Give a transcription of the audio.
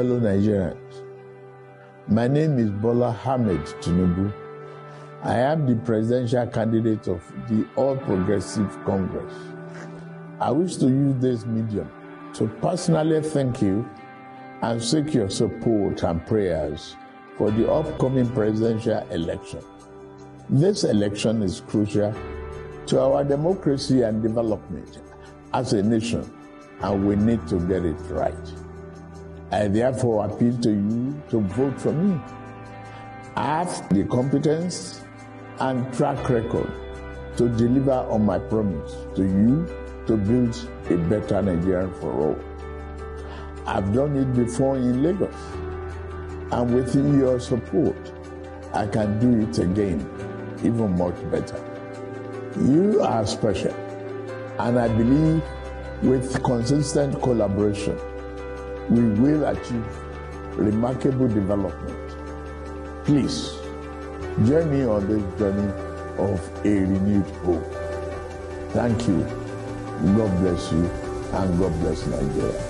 Fellow Nigerians, my name is Bola Ahmed Tinubu. I am the presidential candidate of the All Progressive Congress. I wish to use this medium to personally thank you and seek your support and prayers for the upcoming presidential election. This election is crucial to our democracy and development as a nation, and we need to get it right. I therefore appeal to you to vote for me. I have the competence and track record to deliver on my promise to you to build a better Nigeria for all. I've done it before in Lagos, and with your support, I can do it again, even much better. You are special, and I believe with consistent collaboration, we will achieve remarkable development. Please join me on this journey of a renewed hope. Thank you. God bless you, and God bless Nigeria.